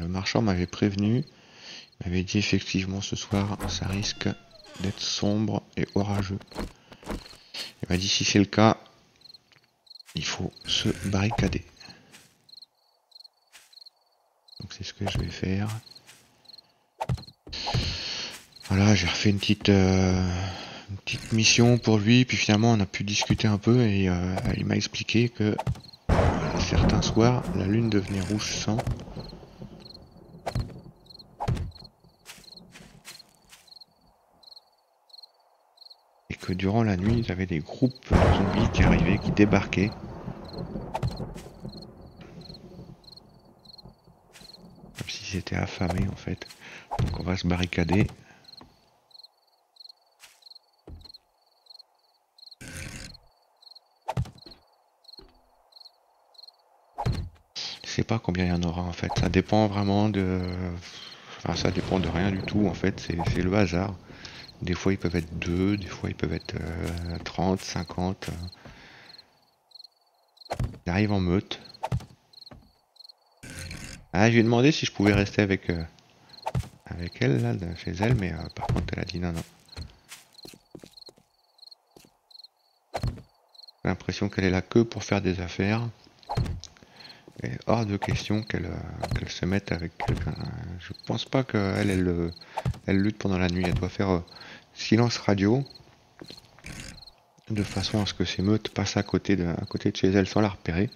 Le marchand m'avait prévenu, il m'avait dit effectivement ce soir ça risque d'être sombre et orageux. Il m'a dit si c'est le cas, il faut se barricader. Donc c'est ce que je vais faire. Voilà, j'ai refait une petite, euh, mission pour lui, puis finalement on a pu discuter un peu et euh, il m'a expliqué que certains soirs la lune devenait rouge sang. Que durant la nuit, il y avait des groupes de zombies qui arrivaient, qui débarquaient. Comme si c'était affamés en fait. Donc on va se barricader. Je sais pas combien il y en aura en fait. Ça dépend vraiment de. Enfin, ça dépend de rien du tout en fait. C'est le hasard. Des fois ils peuvent être 2, des fois ils peuvent être 30, 50. Ils arrivent en meute. Ah, je lui ai demandé si je pouvais rester avec, euh, avec elle, là, chez elle, mais euh, par contre elle a dit non, non. J'ai l'impression qu'elle est là que pour faire des affaires. Et hors de question qu'elle euh, se mette avec quelqu'un. Je pense pas qu'elle elle, elle, lutte pendant la nuit. Elle doit faire silence radio de façon à ce que ces meutes passent à côté de, à côté de chez elle sans la repérer.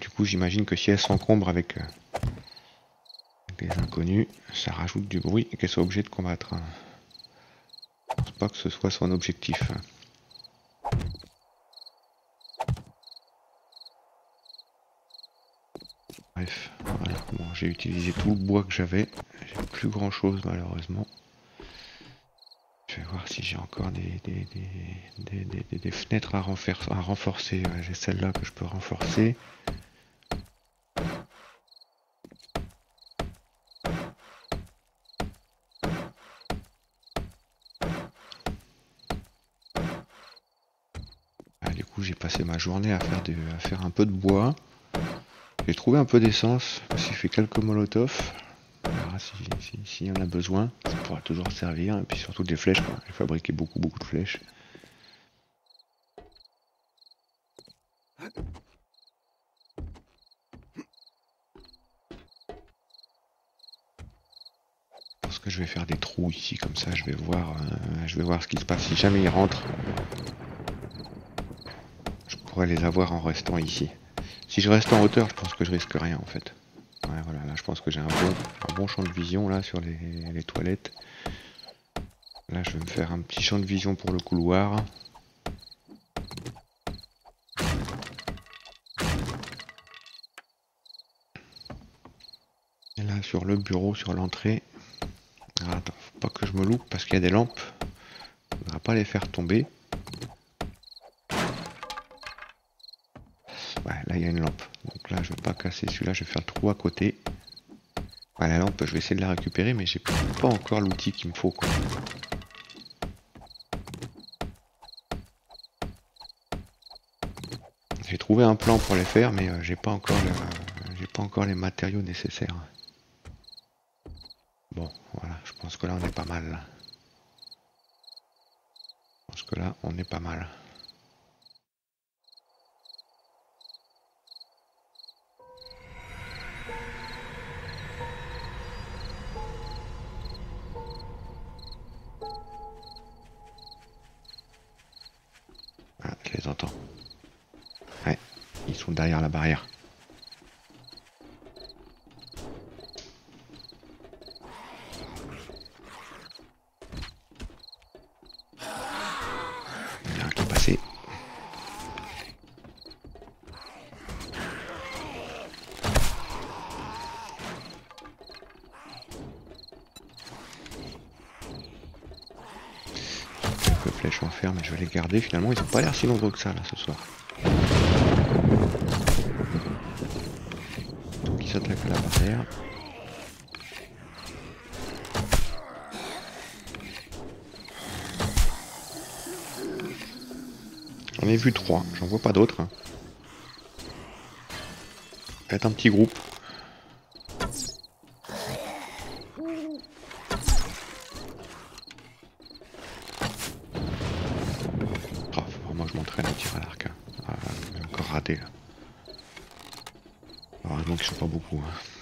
Du coup, j'imagine que si elle s'encombre avec euh, des inconnus, ça rajoute du bruit et qu'elle soit obligée de combattre. Je pense pas que ce soit son objectif. Bref, voilà. Bon, j'ai utilisé tout le bois que j'avais. J'ai plus grand chose malheureusement. Voir si j'ai encore des, des, fenêtres à, à renforcer. j'ai celle-là que je peux renforcer. Ah, du coup, j'ai passé ma journée à faire, à faire un peu de bois. J'ai trouvé un peu d'essence, j'ai fait quelques molotovs s'il si, y en a besoin, ça pourra toujours servir. Et puis surtout des flèches, quoi. J'ai fabriqué beaucoup, beaucoup de flèches. Pense que je vais faire des trous ici, comme ça je vais voir, euh, je vais voir ce qui se passe. Si jamais ils rentrent, je pourrais les avoir en restant ici. Si je reste en hauteur, je pense que je risque rien en fait. Je pense que j'ai un bon, champ de vision là sur les, toilettes. Là je vais me faire un petit champ de vision pour le couloir. Et là sur le bureau, sur l'entrée. Attends, faut pas que je me loupe parce qu'il y a des lampes. On va pas les faire tomber. Là il y a une lampe. Donc là je vais pas casser celui-là, je vais faire le trou à côté. La lampe, je vais essayer de la récupérer, mais j'ai pas encore l'outil qu'il me faut quoi. J'ai trouvé un plan pour les faire, mais euh, j'ai pas encore j'ai pas encore les matériaux nécessaires. Bon, voilà, je pense que là on est pas mal. Je pense que là on est pas mal. Flèches en fer, mais je vais les garder finalement. Ils ont pas l'air si nombreux que ça là ce soir. J'en ai vu trois, j'en vois pas d'autres. Peut-être un petit groupe. Traîne au tir à l'arc. Hein. Ah, encore raté là. Heureusement qu'ils sont pas beaucoup. Hein.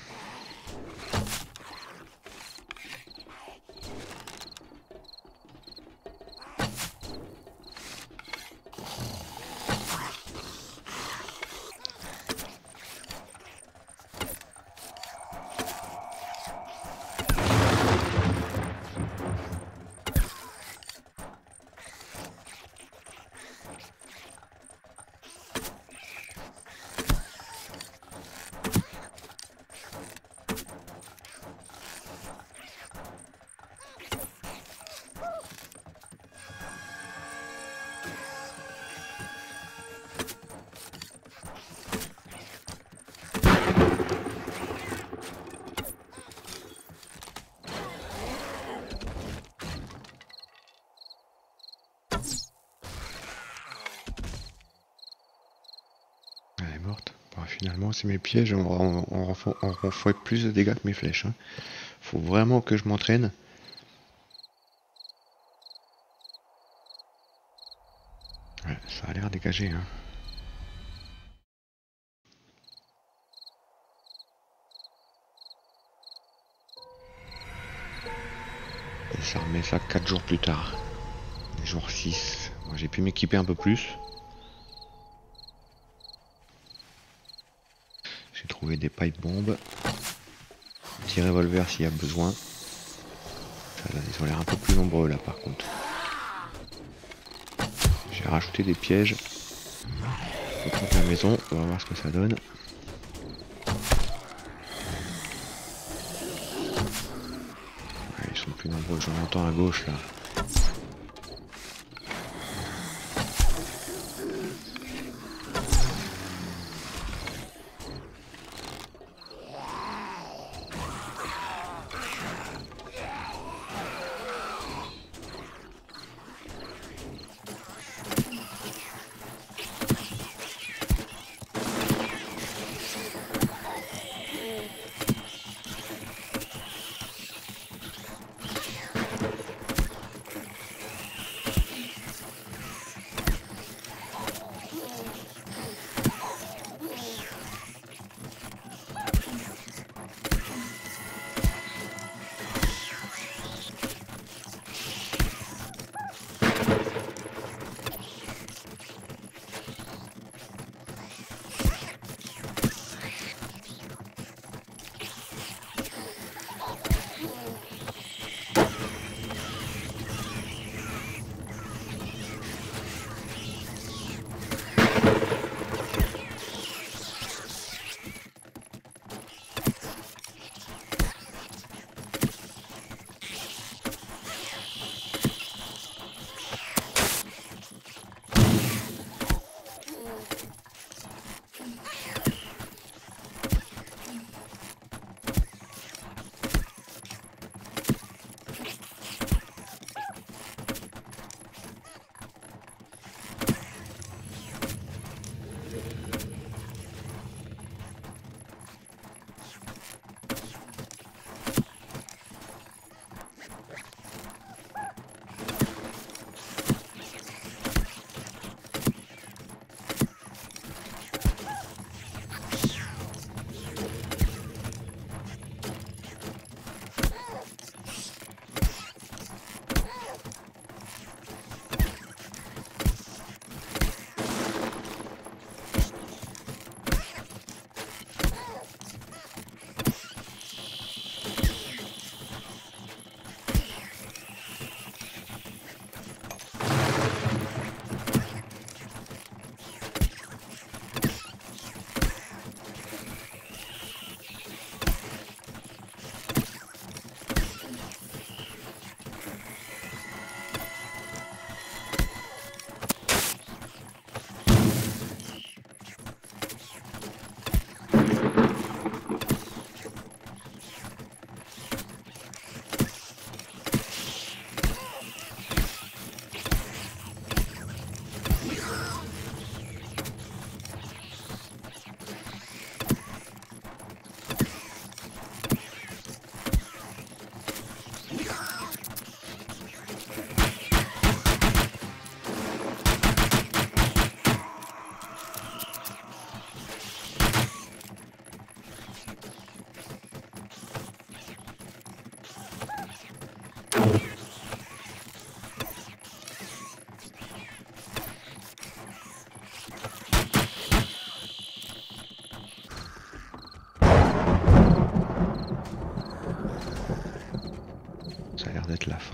Finalement, c'est mes pièges, on, on, fait plus de dégâts que mes flèches. Hein. Faut vraiment que je m'entraîne. ça a l'air dégagé. Hein. Ça remet ça 4 jours plus tard. Jour 6. Moi j'ai pu m'équiper un peu plus. Trouver des pipe bombes. Petit revolver s'il y a besoin. ils ont l'air un peu plus nombreux là par contre. J'ai rajouté des pièges. Faut la maison, on va voir ce que ça donne. ils sont plus nombreux, j'en entends à gauche là.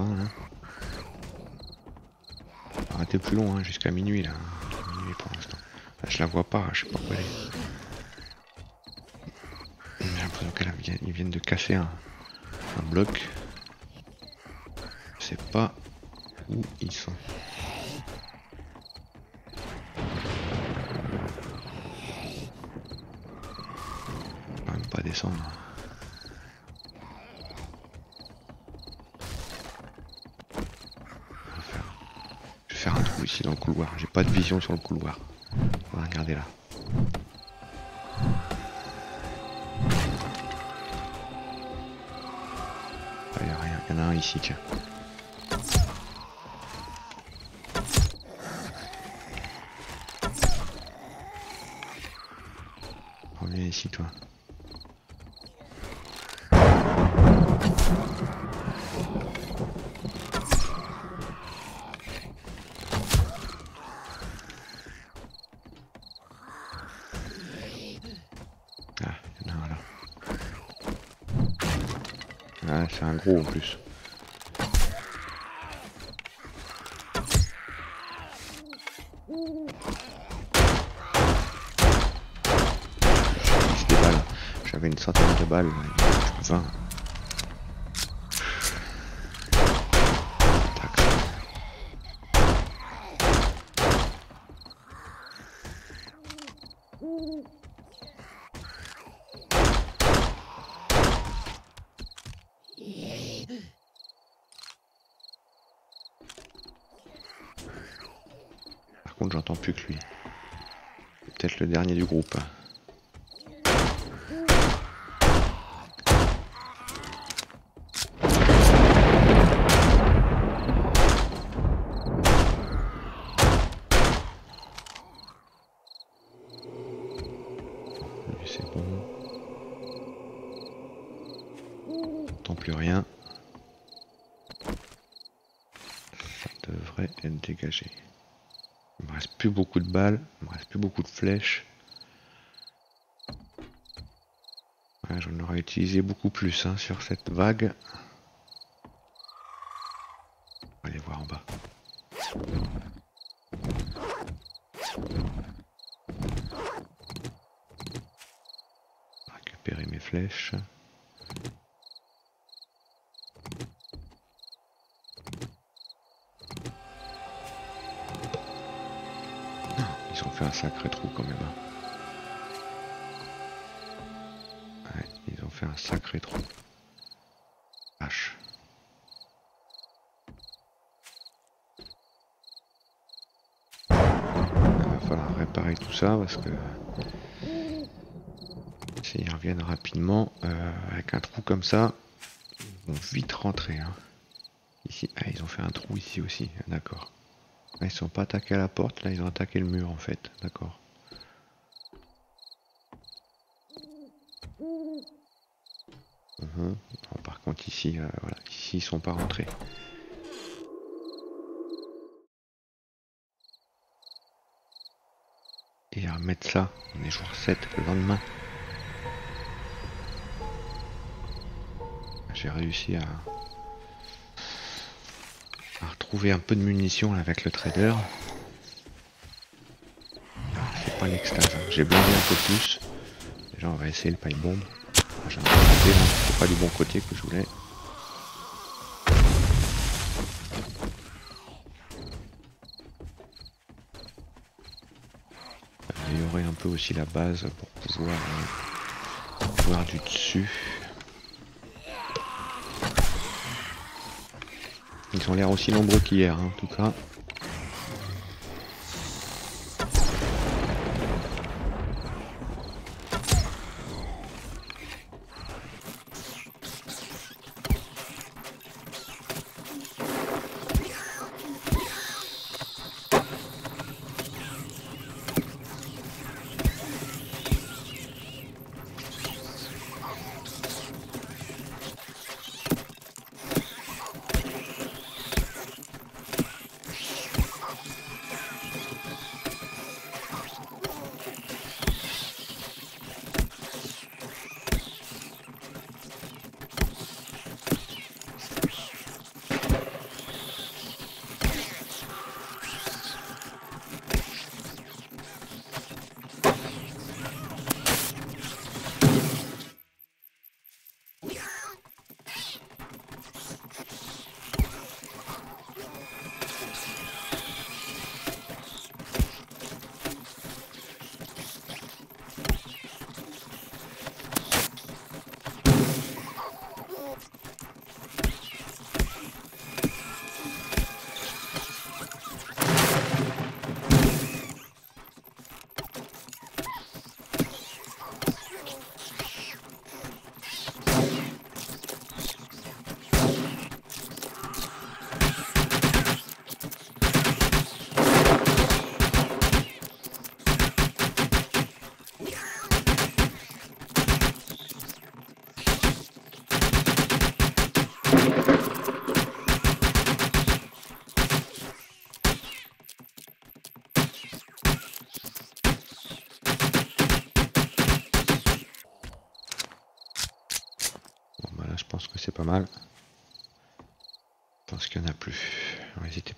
Fin là. Arrêtez plus long, hein, jusqu'à minuit là. Je la vois pas, je sais pas où elle est. J'ai l'impression qu'ils viennent de casser un, un bloc. Je sais pas où ils sont. Quand même pas descendre. Ici dans le couloir. J'ai pas de vision sur le couloir. On va regarder là. Il n'y a rien. Il y en a un ici, tiens. Reviens ici, toi. Gros en. J'avais une centaine de balles. 20. Tac. Par contre, j'entends plus que lui. C'est Peut-être le dernier du groupe. C'est bon. J'entends plus rien. Devrait être dégagé. Il me reste plus beaucoup de balles, il me reste plus beaucoup de flèches. Utilisé beaucoup plus hein, sur cette vague. On va aller voir en bas. Récupérer mes flèches. Ils ont fait un sacré trou quand même. hein. Un sacré trou. H. Il va falloir réparer tout ça parce que s'ils reviennent rapidement euh, avec un trou comme ça, ils vont vite rentrer. hein. Ici, ah, ils ont fait un trou ici aussi, d'accord. Ils sont pas attaqués à la porte, là ils ont attaqué le mur en fait, d'accord. Par contre ici, euh, voilà, ici ils sont pas rentrés. Et à remettre ça, on est jour 7 le lendemain. J'ai réussi à, retrouver un peu de munitions avec le trader. C'est pas l'extase, hein. j'ai blindé un peu plus. Déjà on va essayer le pipe bomb. Peu raté, là. c'est pas du bon côté que je voulais. Améliorer un peu aussi la base pour pouvoir euh, voir du dessus. Ils ont l'air aussi nombreux qu'hier, hein, en tout cas.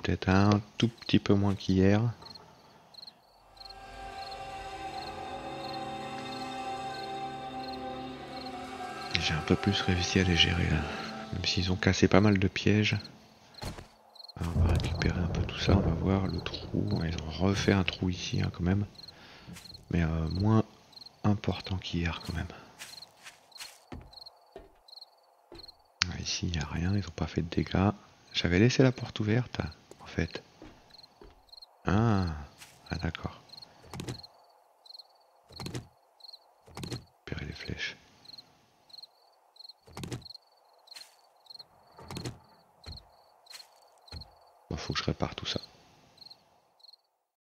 Peut-être un tout petit peu moins qu'hier. J'ai un peu plus réussi à les gérer. Même s'ils ont cassé pas mal de pièges. on va récupérer un peu tout ça, on va voir le trou. Ils ont refait un trou ici hein, quand même. Mais euh, moins important qu'hier quand même. Ici il n'y a rien, ils n'ont pas fait de dégâts. J'avais laissé la porte ouverte Ah, ah d'accord. Récupérer les flèches. faut que je répare tout ça.